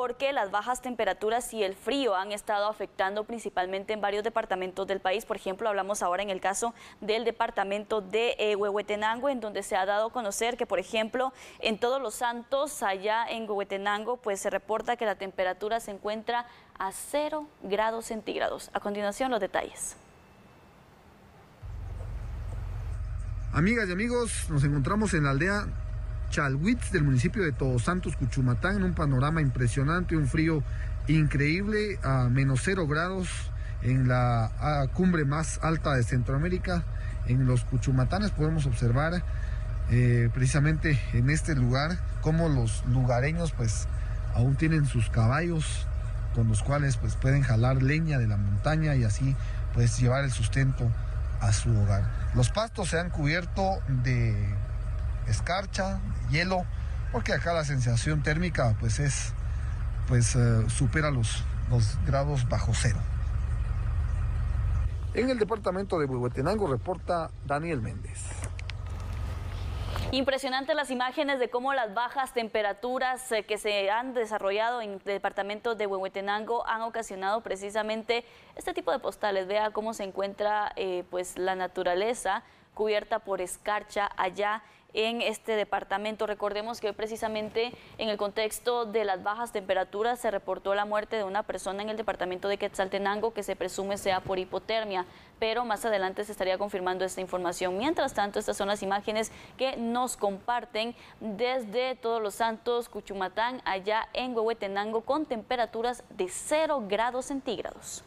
porque las bajas temperaturas y el frío han estado afectando principalmente en varios departamentos del país. Por ejemplo, hablamos ahora en el caso del departamento de eh, Huehuetenango, en donde se ha dado a conocer que, por ejemplo, en Todos los Santos, allá en Huehuetenango, pues se reporta que la temperatura se encuentra a 0 grados centígrados. A continuación, los detalles. Amigas y amigos, nos encontramos en la aldea Chalhuitz del municipio de Todos Santos, Cuchumatán, en un panorama impresionante, un frío increíble a menos cero grados en la cumbre más alta de Centroamérica. En los Cuchumatanes podemos observar eh, precisamente en este lugar cómo los lugareños pues aún tienen sus caballos con los cuales pues pueden jalar leña de la montaña y así pues llevar el sustento a su hogar. Los pastos se han cubierto de escarcha, hielo, porque acá la sensación térmica pues es, pues eh, supera los, los grados bajo cero. En el departamento de Huehuetenango reporta Daniel Méndez. Impresionante las imágenes de cómo las bajas temperaturas eh, que se han desarrollado en el departamento de Huehuetenango han ocasionado precisamente este tipo de postales. Vea cómo se encuentra eh, pues la naturaleza cubierta por escarcha allá en este departamento. Recordemos que precisamente en el contexto de las bajas temperaturas se reportó la muerte de una persona en el departamento de Quetzaltenango que se presume sea por hipotermia, pero más adelante se estaría confirmando esta información. Mientras tanto, estas son las imágenes que nos comparten desde Todos los Santos, Cuchumatán, allá en Huehuetenango, con temperaturas de 0 grados centígrados.